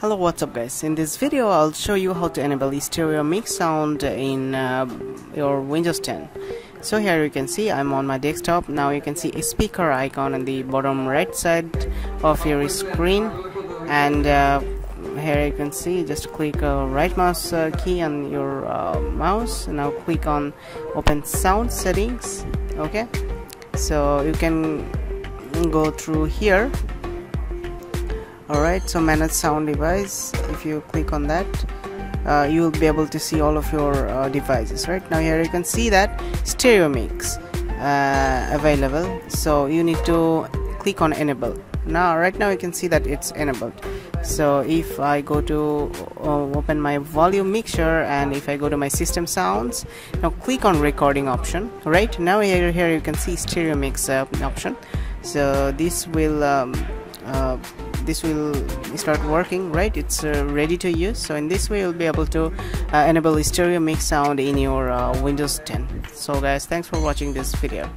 Hello what's up guys? In this video I'll show you how to enable stereo mix sound in uh, your Windows 10 so here you can see I'm on my desktop. Now you can see a speaker icon on the bottom right side of your screen. And uh, here you can see just click uh, right mouse uh, key on your uh, mouse. Now click on open sound settings. Okay? So you can go through here alright so manage sound device if you click on that uh, you will be able to see all of your uh, devices right? Now here you can see that stereo mix uh, available. So you need to click on enable. Now right now you can see that it's enabled. So if I go to uh, open my volume mixer and if I go to my system sounds now click on recording option right? Now here, here you can see stereo mix uh, option. So this will um, uh, this will start working right? It's uh, ready to use. So in this way you'll be able to uh, enable stereo mix sound in your uh, Windows 10 so guys thanks for watching this video